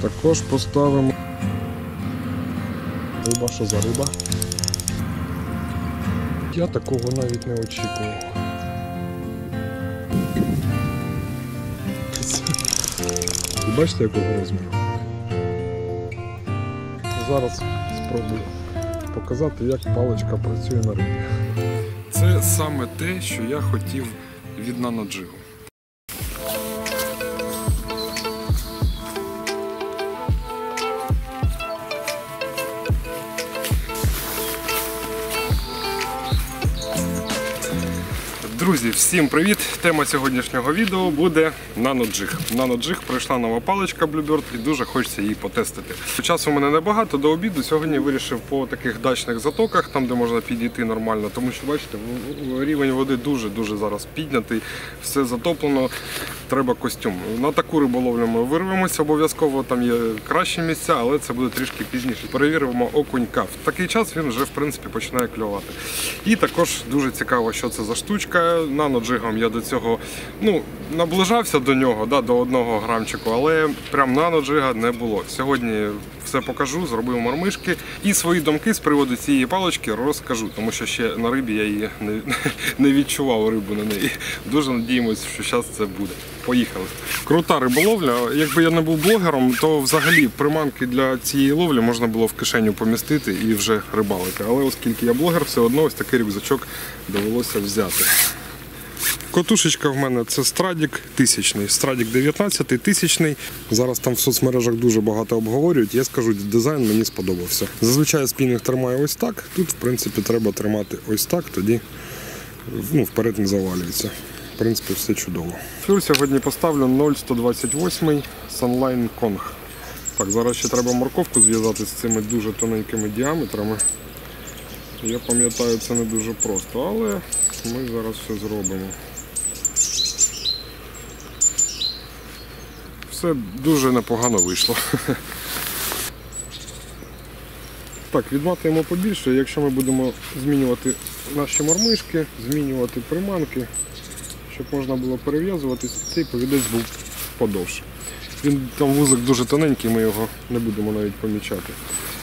Також поставимо. Риба, що за риба? Я такого навіть не очікував. Ви бачите, якого розміру? Зараз спробую показати, як паличка працює на рибі. Це саме те, що я хотів від наноджигу. Друзі, всім привіт! Тема сьогоднішнього відео буде наноджиг. Наноджиг прийшла нова паличка Bluebird і дуже хочеться її потестити. Часу у мене небагато до обіду. Сьогодні вирішив по таких дачних затоках, там де можна підійти нормально, тому що бачите, рівень води дуже-дуже зараз піднятий, все затоплено. Треба костюм. На таку риболовлю ми вирвемося. Обов'язково там є кращі місця, але це буде трішки пізніше. Перевіримо окунька. В такий час він вже в принципі починає клювати. І також дуже цікаво, що це за штучка. Наноджигом я до цього ну, наближався до нього, да, до одного грамчику, але прям наноджига не було. Сьогодні все покажу, зробив мормишки і свої думки з приводу цієї палички розкажу, тому що ще на рибі я її не, не відчував рибу на неї. Дуже надіємося, що зараз це буде. Поїхали. Крута риболовля. Якби я не був блогером, то взагалі приманки для цієї ловлі можна було в кишеню помістити і вже рибалити. Але оскільки я блогер, все одно ось такий рюкзачок довелося взяти. Котушечка в мене це Страдік тисячний. Страдік 19 тисячний. Зараз там в соцмережах дуже багато обговорюють. Я скажу, дизайн мені сподобався. Зазвичай спінінг тримаю ось так. Тут, в принципі, треба тримати ось так, тоді ну, вперед не завалюється. В принципі, все чудово. Фюр сьогодні поставлю 0,128 Sunline Kong. Так, зараз ще треба морковку зв'язати з цими дуже тоненькими діаметрами. Я пам'ятаю, це не дуже просто, але ми зараз все зробимо. Все дуже непогано вийшло. Так, відматуємо побільше, якщо ми будемо змінювати наші мормишки, змінювати приманки, щоб можна було перев'язуватись, цей повідець був подовше. Він там вузик дуже тоненький, ми його не будемо навіть помічати.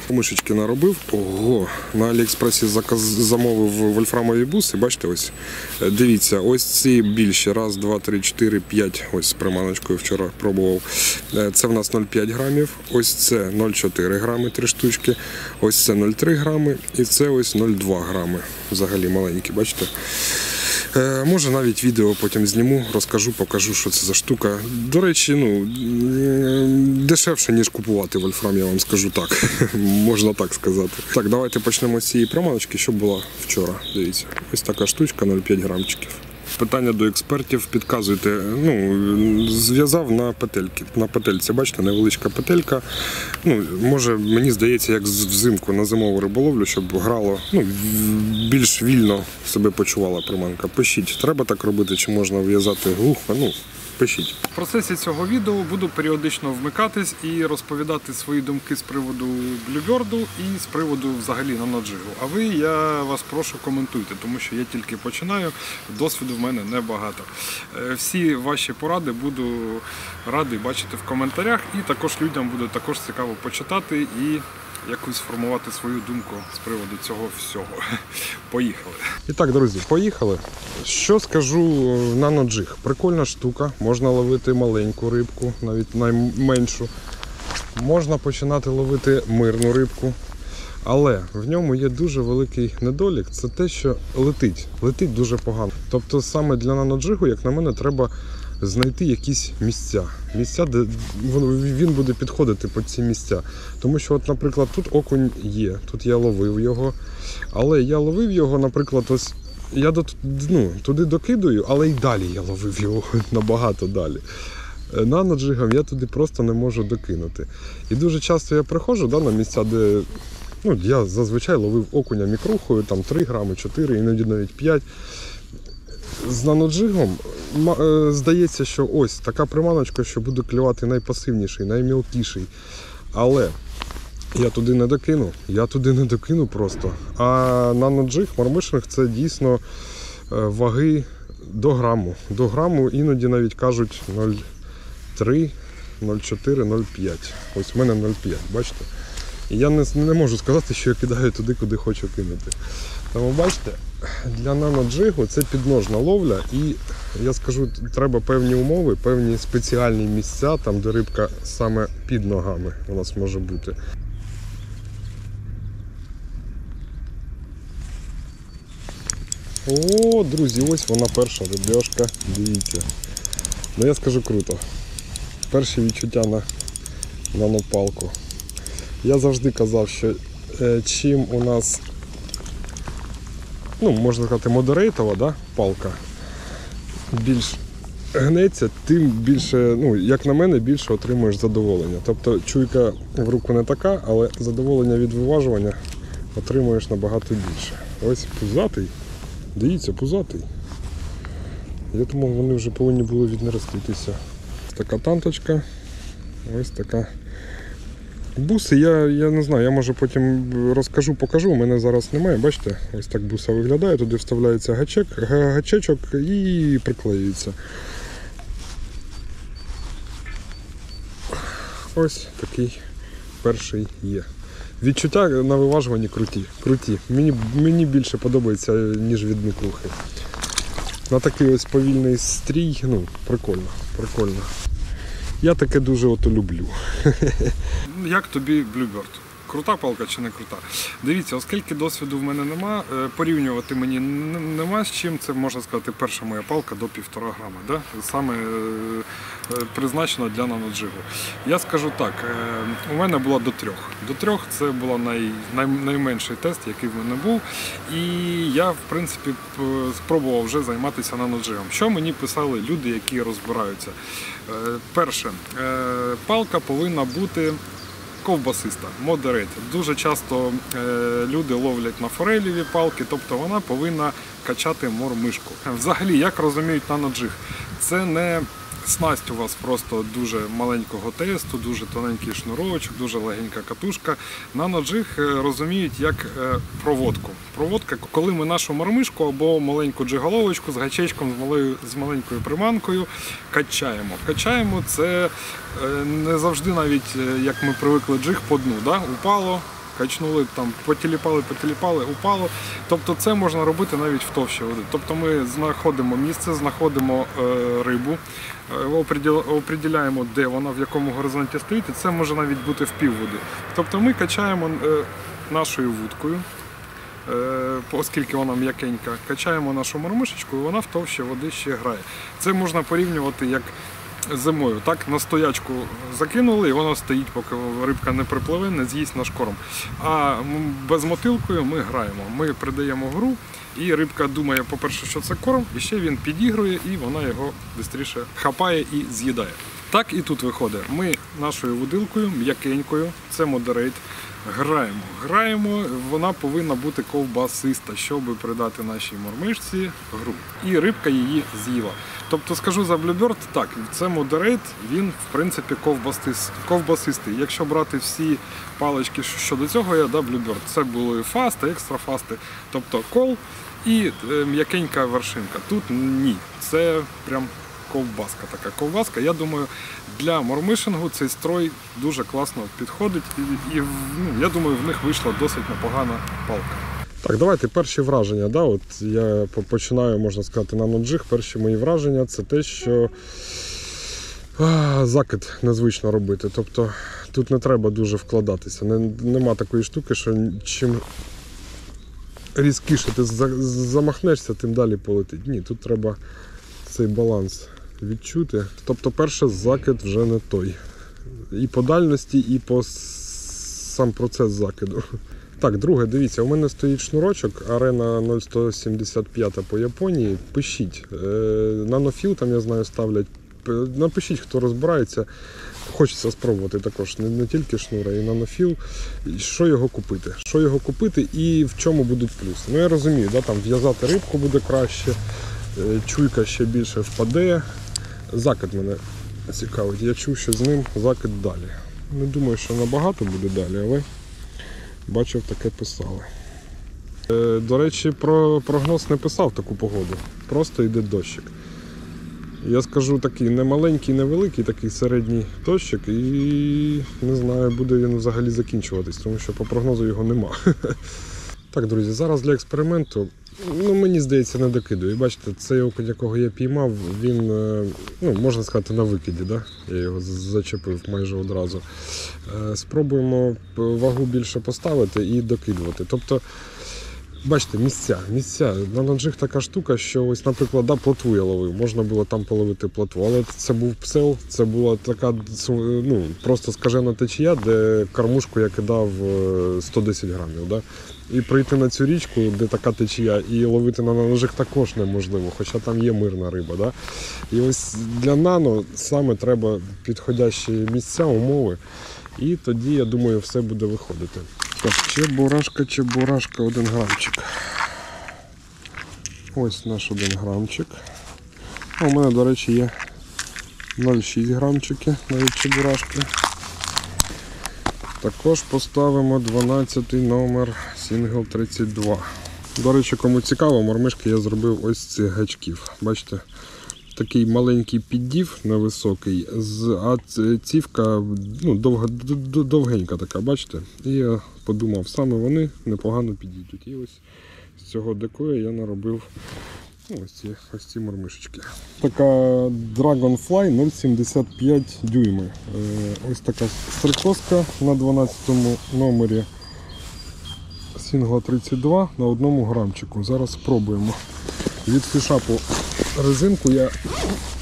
Мишечки наробив. Ого, на Аліекспресі заказ, замовив вольфрамові буси. Бачите, ось. Е, Дивіться, ось ці більші. Раз, два, три, чотири, п'ять. Ось з приманочкою вчора пробував. Е, Це в нас 0,5 грамів. Ось це 0,4 грами, три штучки. Ось це 0,3 грами. І це ось 0,2 грами. Взагалі маленькі, бачите? Е, Може навіть відео потім зніму, розкажу, покажу, що це за штука. До речі, ну дешевше, ніж купувати вольфрам, я вам скажу так. Можна так сказати. Так, давайте почнемо з цієї приманочки, що була вчора. Дивіться, ось така штучка 0,5 грамчиків. Питання до експертів підказуйте. Ну, зв'язав на петельки. На петельці, бачите, невеличка петелька. Ну, може, мені здається, як взимку на зимову риболовлю, щоб грало, ну, більш вільно себе почувала приманка. Пишіть, треба так робити, чи можна в'язати глухо. Ну, пишіть. В процесі цього відео буду періодично вмикатись і розповідати свої думки з приводу блюберду і з приводу взагалі наноджигу. А ви, я вас прошу, коментуйте, тому що я тільки починаю, досвіду в мене небагато. Е, Всі ваші поради буду радий бачити в коментарях, і також людям буде також цікаво почитати і якусь сформувати свою думку з приводу цього всього. Поїхали. І так, друзі, поїхали. Що скажу наноджиг? Прикольна штука, можна ловити маленьку рибку, навіть найменшу. Можна починати ловити мирну рибку. Але в ньому є дуже великий недолік. Це те, що летить. Летить дуже погано. Тобто саме для наноджигу, як на мене, треба знайти якісь місця. Місця, де він буде підходити під ці місця. Тому що, от, наприклад, тут окунь є, тут я ловив його. Але я ловив його, наприклад, ось. Я до, ну, туди докидую, але й далі я ловив його набагато далі. Е, Наноджигом я туди просто не можу докинути. І дуже часто я приходжу да, на місця, де ну, я зазвичай ловив окуня мікрухою, там 3 грами, 4, іноді навіть 5. З наноджигом е, здається, що ось така приманочка, що буде клювати найпасивніший, наймілкіший. Але я туди не докину, я туди не докину просто. А наноджиг, мармишинг це дійсно е, ваги до граму. До граму іноді навіть кажуть 0,3 0,4, 0,5. Ось в мене 0,5, бачите? І я не, не можу сказати, що я кидаю туди, куди хочу кинути. Тому бачите, для наноджигу це підножна ловля, і я скажу, треба певні умови, певні спеціальні місця, там де рибка саме під ногами у нас може бути. О, друзі, ось вона перша рибешка. Дивіться. Ну я скажу круто. Перші відчуття на нанопалку. Я завжди казав, що е, чим у нас, ну, можна сказати, модерейтова да, палка більш гнеться, тим більше, ну, як на мене, більше отримуєш задоволення. Тобто чуйка в руку не така, але задоволення від виважування отримуєш набагато більше. Ось пузатий. Дивіться, пузатий. Я думав, вони вже повинні були віднероститися. Така танточка. Ось така. Буси, я, я не знаю, я може потім розкажу, покажу. У мене зараз немає. Бачите, ось так буса виглядає, туди вставляється гачек, гачечок і приклеюється. Ось такий перший є. Відчуття на виважуванні круті. круті. Мені, мені більше подобається, ніж від мікрухи. На такий ось повільний стрій, ну, прикольно, прикольно. Я таке дуже ото люблю. Як тобі Bluebird? Крута палка чи не крута? Дивіться, оскільки досвіду в мене нема, е, порівнювати мені нема з чим. Це можна сказати перша моя палка до півтора грама. Да? Саме е, е, призначена для наноджигу. Я скажу так, у мене була до трьох. До трьох це був най, най, найменший тест, який в мене був. І я, в принципі, спробував вже займатися наноджигом. Що мені писали люди, які розбираються? Перше, палка повинна бути ковбасиста, модерет. Дуже часто е, люди ловлять на фореліві палки, тобто вона повинна качати мормишку. Взагалі, як розуміють наноджиг, це не снасть у вас просто дуже маленького тесту, дуже тоненький шнурочок, дуже легенька катушка. Наноджиг е, розуміють як е, проводку. Проводка, коли ми нашу мормишку або маленьку джиголовочку з гачечком, з малою з маленькою приманкою качаємо. Качаємо це е, не завжди навіть як ми привикли джиг по дну. Да? Упало, качнули, там, потіліпали, потіліпали, упало. Тобто це можна робити навіть в товщі води. Тобто ми знаходимо місце, знаходимо е, рибу, е, оприділяємо, де вона, в якому горизонті стоїть, і це може навіть бути в півводи. Тобто ми качаємо е, нашою вудкою. Е, Оскільки вона м'якенька, качаємо нашу мормишечку і вона в товщі води ще грає. Це можна порівнювати як зимою. Так, на стоячку закинули, і воно стоїть, поки рибка не припливе, не з'їсть наш корм. А без мотилкою ми граємо. Ми придаємо гру, і рибка думає, по-перше, що це корм, і ще він підігрує, і вона його швидше хапає і з'їдає. Так і тут виходить. Ми нашою водилкою, м'якенькою, це модерейт, граємо. Граємо, вона повинна бути ковбасиста, щоб придати нашій мормишці гру. І рибка її з'їла. Тобто скажу за Bluebird, так, це модерейт, він в принципі ковбасис- ковбасистий. Якщо брати всі палички щодо цього, я да, Bluebird, це були фасти, екстра фасти, тобто кол і е, м'якенька вершинка. Тут ні, це прям ковбаска така ковбаска. Я думаю, для мормишингу цей строй дуже класно підходить, і, і ну, я думаю, в них вийшла досить непогана палка. Так, давайте перші враження. Да? От я починаю, можна сказати, на ноджих. Перші мої враження це те, що закид незвично робити. Тобто тут не треба дуже вкладатися. Не, нема такої штуки, що чим різкіше ти замахнешся, тим далі полетить. Ні, тут треба цей баланс відчути. Тобто, перше, закид вже не той. І по дальності, і по сам процес закиду. Так, друге, дивіться, у мене стоїть шнурочок Арена 0175 по Японії. Пишіть. Е, Нанофіл там, я знаю, ставлять. Напишіть, хто розбирається. Хочеться спробувати також не, не тільки шнура, і нанофіл. Що його купити? Що його купити і в чому будуть плюси? Ну я розумію, да, там в'язати рибку буде краще, е, чуйка ще більше впаде. Закид мене цікавить. Я чув, що з ним закид далі. Не думаю, що набагато буде далі, але бачив, таке писали. Е, До речі, про прогноз не писав таку погоду. Просто йде дощик. Я скажу такий не маленький, не великий, такий середній тощик, і не знаю, буде він взагалі закінчуватись, тому що по прогнозу його нема. Так, друзі, зараз для експерименту, ну мені здається, не докидую. І Бачите, цей окунь, якого я піймав, він, е, ну, можна сказати, на викиді. Да? Я його зачепив майже одразу. Е, Спробуємо вагу більше поставити і докидувати. Тобто, бачите, місця. місця. На ножих така штука, що ось, наприклад, да, плотву я ловив, можна було там половити плотву, але це був псел, це була така ну, просто скажена течія, де кормушку я кидав е, 110 грамів. Да? І прийти на цю річку, де така течія, і ловити на ножик також неможливо, хоча там є мирна риба. Да? І ось для нано саме треба підходящі місця, умови. І тоді, я думаю, все буде виходити. Так, чебурашка, чебурашка, один грамчик. Ось наш один грамчик. А у мене, до речі, є 0,6 грамчики навіть чебурашки. Також поставимо 12 номер Single 32. До речі, кому цікаво, мормишки я зробив ось цих гачків. Бачите, такий маленький піддів невисокий, а цівка ну, довга, довгенька така, бачите? І я подумав, саме вони непогано підійдуть. І ось з цього декоя я наробив ну, ось ці, ось ці мормишечки. Така Dragonfly 0,75 дюйми. Е, Ось така стрикоска на 12 номері Сінгла 32 на одному грамчику. Зараз спробуємо. Від фішапу резинку я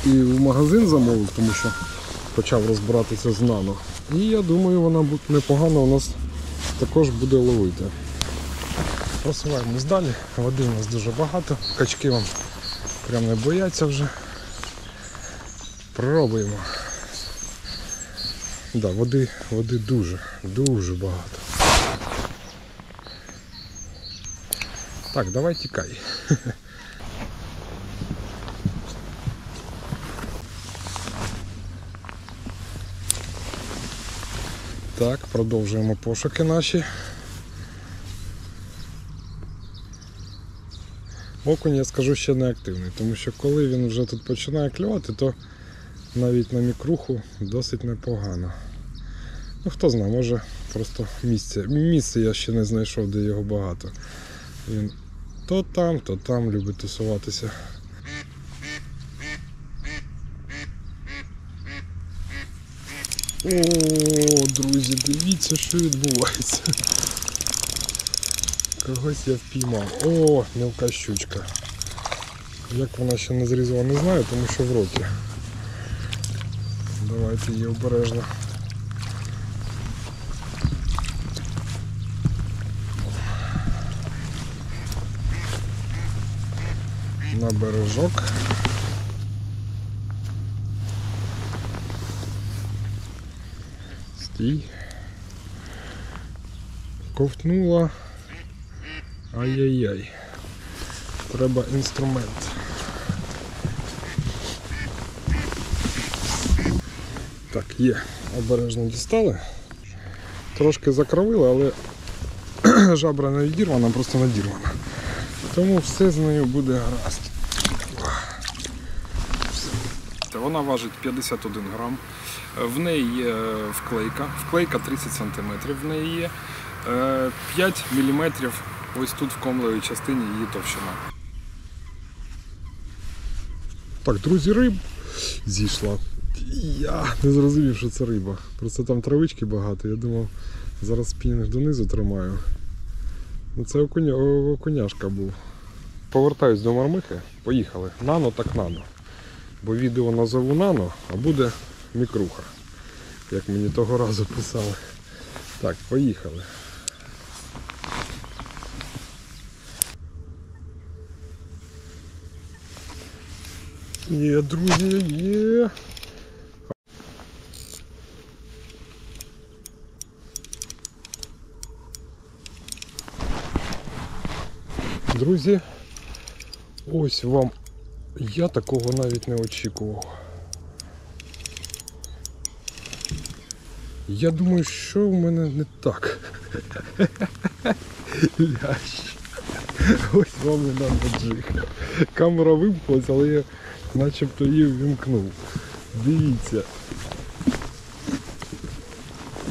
і в магазин замовив, тому що почав розбиратися з нано. І я думаю, вона непогано у нас також буде ловити. Просуваємось далі, води у нас дуже багато, качки вам прям не бояться вже. Пробуємо. Да, води, води дуже, дуже багато. Так, давай тікай. Так, продовжуємо пошуки наші. Окунь, я скажу, ще не активний, тому що коли він вже тут починає клювати, то навіть на мікруху досить непогано. Ну хто знає, може просто місце. Місце я ще не знайшов, де його багато. Він то там, то там любить тусуватися. О, друзі, дивіться, що відбувається. Когось я впіймав. О, мілка щучка. Як вона ще не зрізала, не знаю, тому що в роті. Давайте її обережно. На бережок. Стій. Ковтнула. Ай-яй-яй. Треба інструмент. Так, є. Обережно дістали. Трошки закровили, але жабра не відірвана, просто надірвана. Тому все з нею буде гаразд. Вона важить 51 грам. В неї є вклейка. Вклейка 30 см в неї є. Е, 5 мм ось тут в комлевій частині її товщина. Так, друзі, риб зійшла. Я не зрозумів, що це риба. Просто там травички багато. Я думав, зараз спінінг донизу тримаю. Ну це окуня... окуняшка був. Повертаюсь до мармихи. Поїхали. Нано так нано. Бо відео назову нано, а буде мікруха. Як мені того разу писали. Так, поїхали. Є, друзі, є. Друзі, ось вам. Я такого навіть не очікував. Я думаю, що в мене не так. Лящ. Ось вам і на джиг. Камера вимкнулась, але я начебто її ввімкнув. Дивіться.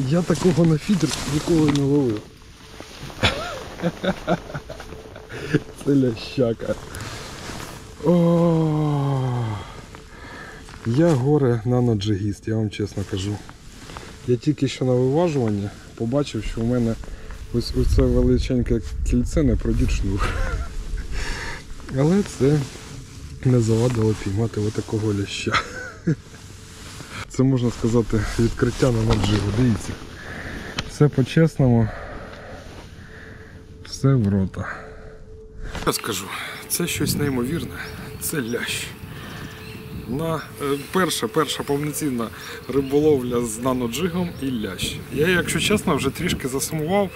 Я такого на фідер ніколи не ловив. Це лящака. О, я горе наноджигіст, я вам чесно кажу. Я тільки що на виважуванні побачив, що у мене ось оце величеньке кільце не продіть шнур. Але це не завадило піймати отакого ляща. Це можна сказати відкриття на наджигу. Дивіться. Все по-чесному. Все в рота. Я скажу, це щось неймовірне. Це лящ. На е, перша, перша повноцінна риболовля з наноджигом і лящ. Я, якщо чесно, вже трішки засумував.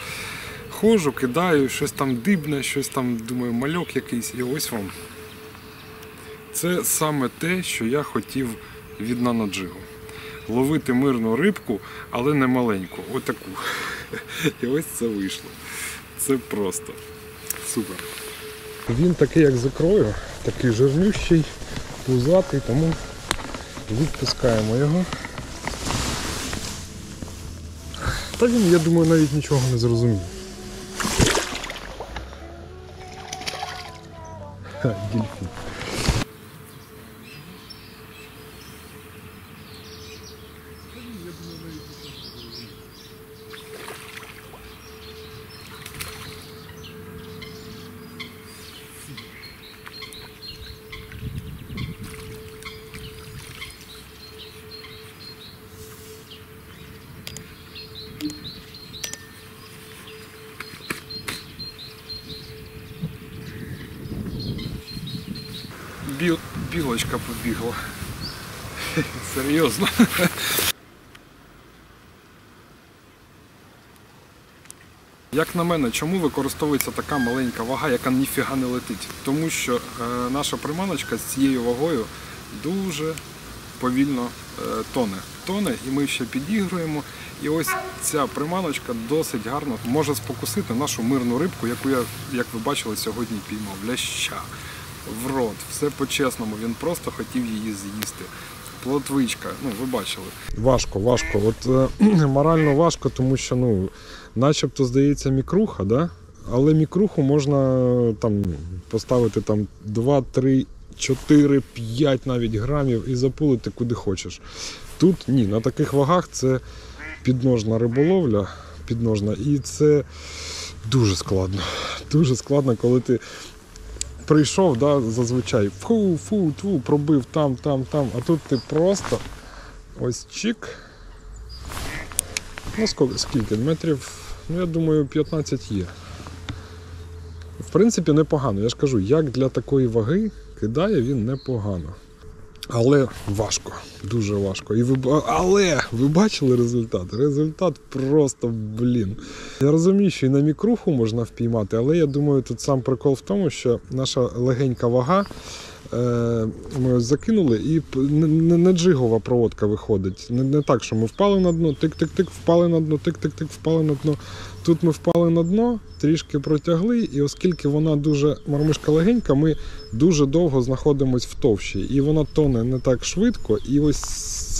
Ходжу, кидаю, щось там дибне, щось там, думаю, мальок якийсь, і ось вам. Це саме те, що я хотів від наноджигу. Ловити мирну рибку, але не маленьку. Отаку. І ось це вийшло. Це просто супер. Він такий, як з ікрою, такий жирнющий, пузатий, тому відпускаємо його. Та він, я думаю, навіть нічого не зрозумів. Ха, Як на мене, чому використовується така маленька вага, яка ніфіга не летить? Тому що е, наша приманочка з цією вагою дуже повільно е, тоне. Тоне, і ми ще підігруємо. І ось ця приманочка досить гарно може спокусити нашу мирну рибку, яку я, як ви бачили, сьогодні піймав. Ляща в рот, все по-чесному, він просто хотів її з'їсти. Плотвичка, ну ви бачили. Важко, важко. От е, морально важко, тому що ну, начебто здається мікруха, да? але мікруху можна е, там поставити там 2, 3, 4, 5 навіть грамів і запулити куди хочеш. Тут ні, на таких вагах це підножна риболовля, підножна, і це дуже складно. Дуже складно, коли ти прийшов, да, зазвичай фу, фу, фу, пробив там, там, там. А тут ти просто ось чик. Ну скільки, скільки? Метрів, ну я думаю, 15 є. В принципі, непогано. Я ж кажу, як для такої ваги кидає він непогано. Але важко, дуже важко. І ви, але ви бачили результат? Результат просто, блін. Я розумію, що і на мікруху можна впіймати, але я думаю, тут сам прикол в тому, що наша легенька вага. е, Ми закинули і не джигова проводка виходить. Не, не так, що ми впали на дно, тик-тик-тик, впали на дно, тик-тик-тик, впали на дно. Тут ми впали на дно, трішки протягли, і оскільки вона дуже мормишка легенька, ми дуже довго знаходимось в товщі. І вона тоне не так швидко. І ось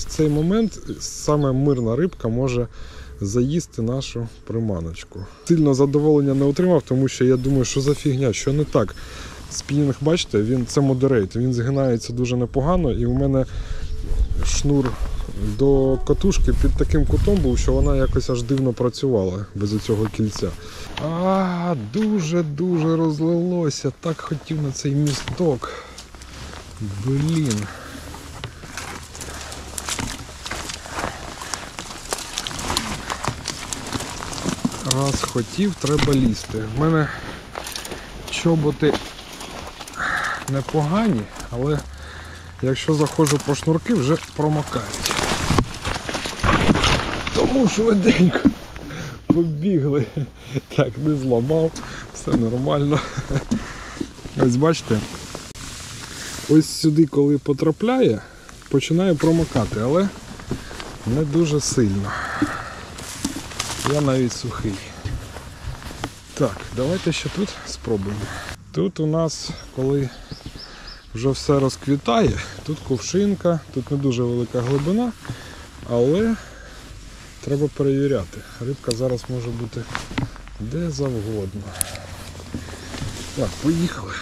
в цей момент саме мирна рибка може заїсти нашу приманочку. Сильно задоволення не отримав, тому що я думаю, що за фігня, що не так. Спінінг, бачите, він це модерейт, він згинається дуже непогано, і у мене шнур до катушки під таким кутом був, що вона якось аж дивно працювала без цього кільця. А, дуже-дуже розлилося. Так хотів на цей місток. Блін. Раз хотів, треба лізти. В мене чоботи непогані, але якщо заходжу по шнурки, вже промокають. Тому швиденько побігли. Так, не зламав, все нормально. Ось бачите, ось сюди, коли потрапляє, починає промокати, але не дуже сильно. Я навіть сухий. Так, давайте ще тут спробуємо. Тут у нас, коли вже все розквітає. Тут кувшинка, тут не дуже велика глибина, але треба перевіряти. Рибка зараз може бути де завгодно. Так, поїхали.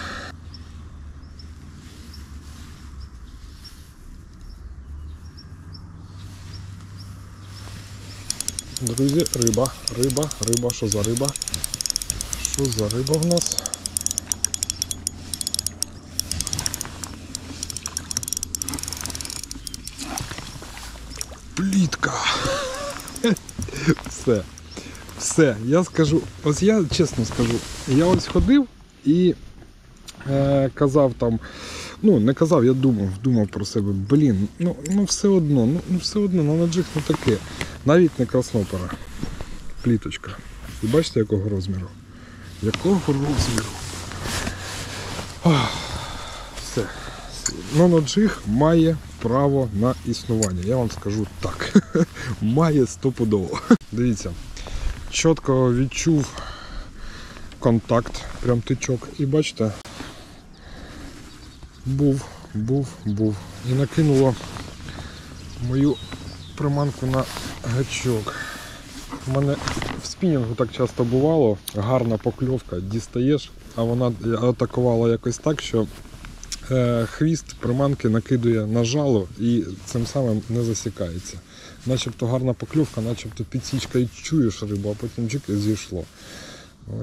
Друзі, риба, риба, риба, що за риба? Що за риба в нас? Все. Все, я скажу, ось я чесно скажу, я ось ходив і е, казав там, ну не казав, я думав, думав про себе, блін, ну, ну все одно, ну, ну все одно, на наджих ну таке. Навіть не краснопера. Пліточка. І бачите, якого розміру? Якого розміру? Ах, Все. Моноджиг має право на існування. Я вам скажу так. має стопудово. Дивіться, чітко відчув контакт, прям тичок. І бачите, був, був, був. І накинуло мою приманку на гачок. У мене в спінінгу так часто бувало, гарна покльовка, дістаєш, а вона атакувала якось так, що хвіст приманки накидує на жало і цим самим не засікається. Начебто гарна покльовка, начебто підсічка і чуєш рибу, а потім джик і зійшло.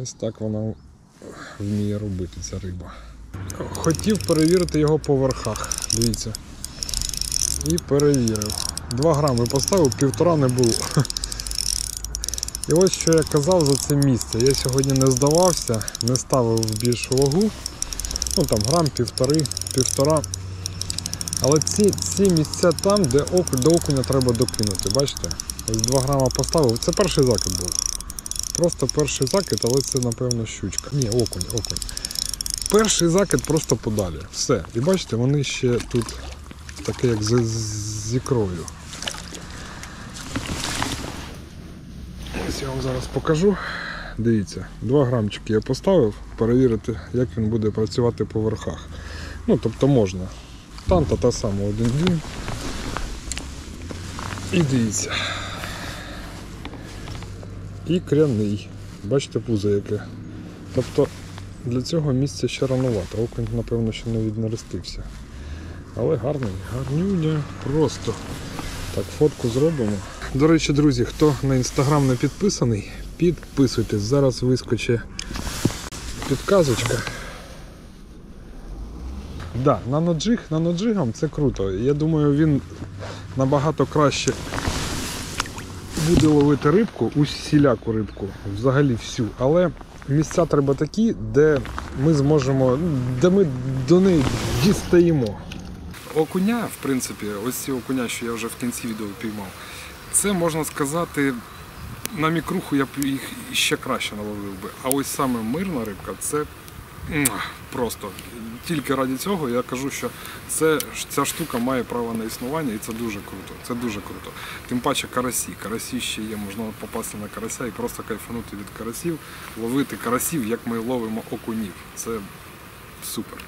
Ось так вона вміє робити ця риба. Хотів перевірити його по верхах. Дивіться. І перевірив. 2 грами поставив, півтора не було. І ось що я казав за це місце. Я сьогодні не здавався, не ставив більшу вагу. Ну там грам, півтори, півтора. Але ці, ці місця там, де окунь, до окуня треба докинути. Бачите? Ось 2 грама поставив. Це перший закид був. Просто перший закид, але це напевно щучка. Ні, окунь, окунь. Перший закид просто подалі. Все. І бачите, вони ще тут таке як з, з ікрою. Ось я вам зараз покажу. Дивіться, 2 грамчики я поставив, перевірити, як він буде працювати по верхах. Ну, тобто можна. Танта та сама один дюйм. І дивіться. І кряний. Бачите пузо яке. Тобто для цього місця ще рановато. Окунь, напевно, ще не віднерестився. Але гарний, гарнюня просто. Так, фотку зробимо. До речі, друзі, хто на інстаграм не підписаний, підписуйтесь. Зараз вискочить підказочка. Да, наноджиг, наноджигом це круто. Я думаю, він набагато краще буде ловити рибку, усіляку рибку, взагалі всю. Але місця треба такі, де ми зможемо, ну, де ми до неї дістаємо. Окуня, в принципі, ось ці окуня, що я вже в кінці відео піймав, це можна сказати, на мікруху я б їх ще краще наловив би. А ось саме мирна рибка це просто. Тільки раді цього я кажу, що це, ця штука має право на існування і це дуже круто. Це дуже круто. Тим паче карасі. Карасі ще є, можна попасти на карася і просто кайфанути від карасів, ловити карасів, як ми ловимо окунів. Це супер.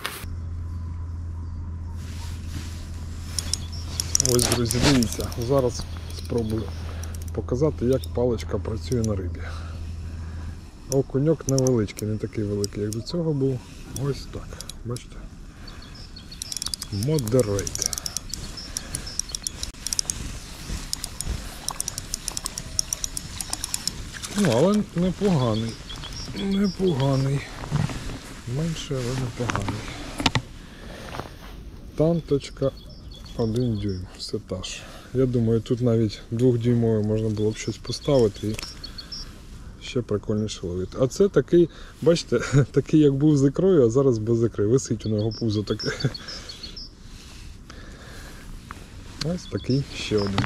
Ось, друзі, дивіться, зараз спробую показати, як паличка працює на рибі. Окуньок невеличкий, не такий великий, як до цього був. Ось так. Бачите? Moderate. Ну, але непоганий. Непоганий. Менше, але непоганий. Танточка 1 дюйм, все та ж. Я думаю, тут навіть двохдюймовий можна було б щось поставити і ще прикольніше ловити. А це такий, бачите, такий як був з ікрою, а зараз без ікри. Висить у нього пузо таке. Ось такий ще один.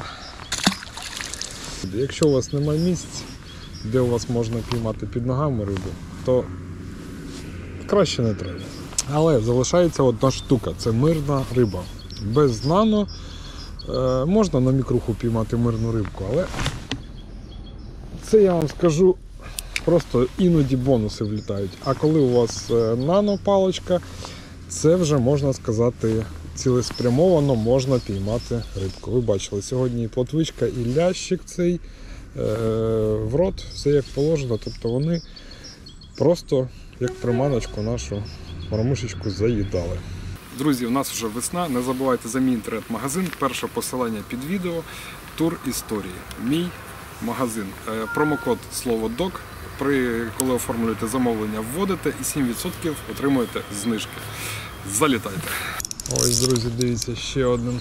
Якщо у вас немає місць, де у вас можна піймати під ногами рибу, то краще не треба. Але залишається одна штука це мирна риба. Без нано е, можна на мікруху піймати мирну рибку, але це я вам скажу, просто іноді бонуси влітають. А коли у вас е, нано паличка, це вже можна сказати цілеспрямовано можна піймати рибку. Ви бачили, сьогодні і плотвичка, і лящик цей е, в рот, все як положено. Тобто вони просто як приманочку нашу мармишечку заїдали. Друзі, у нас вже весна. Не забувайте за мій інтернет-магазин. Перше посилання під відео. Тур історії. Мій магазин. Е, Промокод слово ДОК. При коли оформлюєте замовлення, вводите і 7% отримуєте знижки. Залітайте. Ось, друзі, дивіться, ще один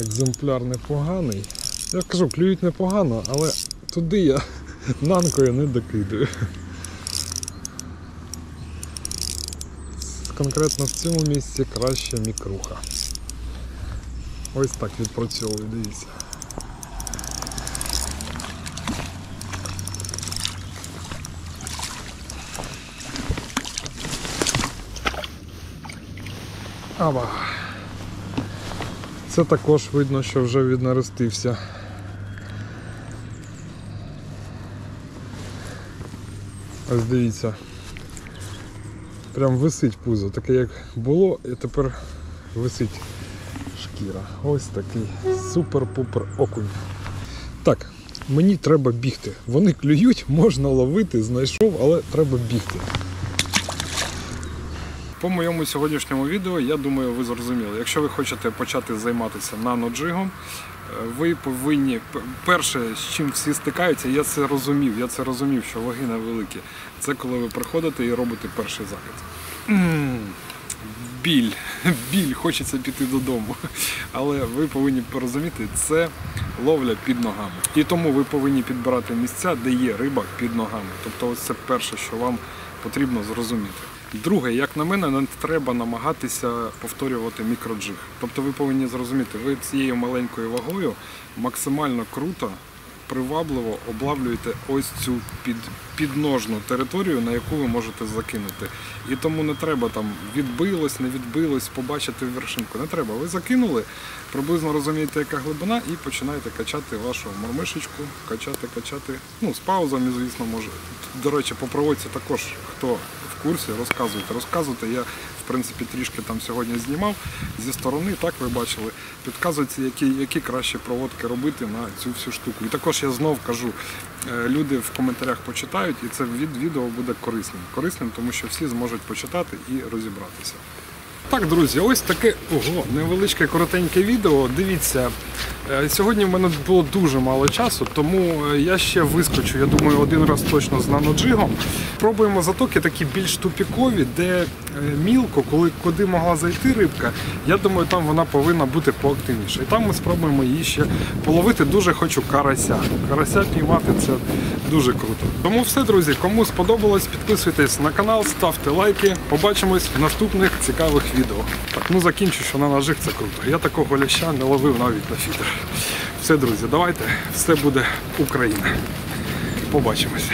екземпляр непоганий. Я кажу, клюють непогано, але туди я нанкою не докидаю. Конкретно в цьому місці краще мікруха. Ось так відпрацьовую, дивіться. Аба. Це також видно, що вже віднаростився. Ось дивіться. Прям висить пузо, таке як було, і тепер висить шкіра. Ось такий супер-пупер окунь. Так, мені треба бігти. Вони клюють, можна ловити, знайшов, але треба бігти. По моєму сьогоднішньому відео, я думаю, ви зрозуміли. Якщо ви хочете почати займатися наноджигом, ви повинні перше, з чим всі стикаються, я це розумів. Я це розумів, що ваги невеликі. Це коли ви приходите і робите перший захід. Біль, біль, хочеться піти додому. Але ви повинні порозуміти, це ловля під ногами. І тому ви повинні підбирати місця, де є риба під ногами. Тобто, це перше, що вам потрібно зрозуміти. Друге, як на мене, не треба намагатися повторювати мікроджиг. Тобто ви повинні зрозуміти, ви цією маленькою вагою максимально круто, привабливо облавлюєте ось цю під, підножну територію, на яку ви можете закинути. І тому не треба там відбилось, не відбилось, побачити вершинку. Не треба. Ви закинули, приблизно розумієте, яка глибина, і починаєте качати вашу мормишечку, качати, качати. Ну, з паузами, звісно, може. До речі, по проводці також хто курсі, розказуйте. Розказуйте. Я, в принципі, трішки там сьогодні знімав зі сторони, так ви бачили, підказується, які, які кращі проводки робити на цю всю штуку. І також я знов кажу, е, люди в коментарях почитають, і це від відео буде корисним. Корисним, тому що всі зможуть почитати і розібратися. Так, друзі, ось таке ого, невеличке коротеньке відео. Дивіться, е, сьогодні в мене було дуже мало часу, тому е, я ще вискочу, я думаю, один раз точно з наноджигом. Пробуємо затоки такі більш тупікові, де е, мілко, коли куди могла зайти рибка, я думаю, там вона повинна бути поактивніша. І там ми спробуємо її ще половити. Дуже хочу карася. Карася піймати це дуже круто. Тому все, друзі, кому сподобалось, підписуйтесь на канал, ставте лайки. Побачимось в наступних цікавих відео. Так, ну закінчу, що на ножик це круто. Я такого ляща не ловив навіть на фідер. Все, друзі, давайте, все буде Україна. Побачимось.